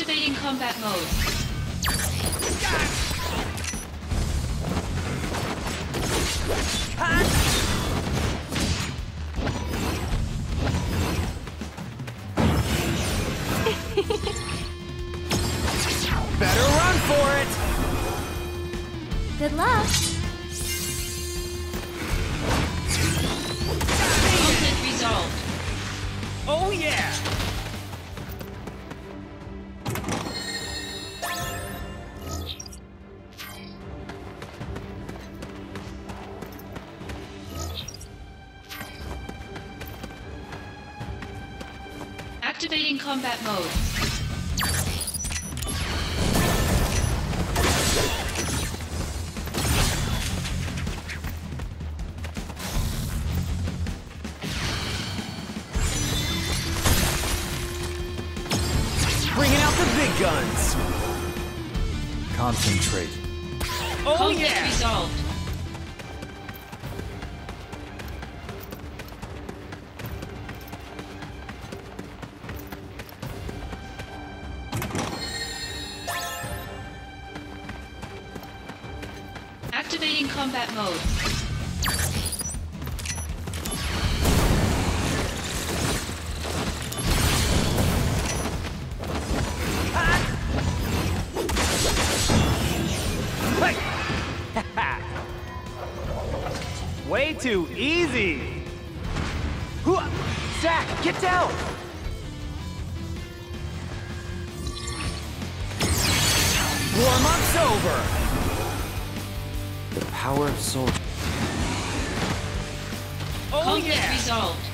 Activating combat mode. Better run for it! Good luck. Activating combat mode. Bringing out the big guns! Concentrate. Oh Conflict yeah! resolved. Activating combat mode. Way too easy! Zack, get down! Warm-up's over! The power of soul. Oh Conflict yeah! resolved.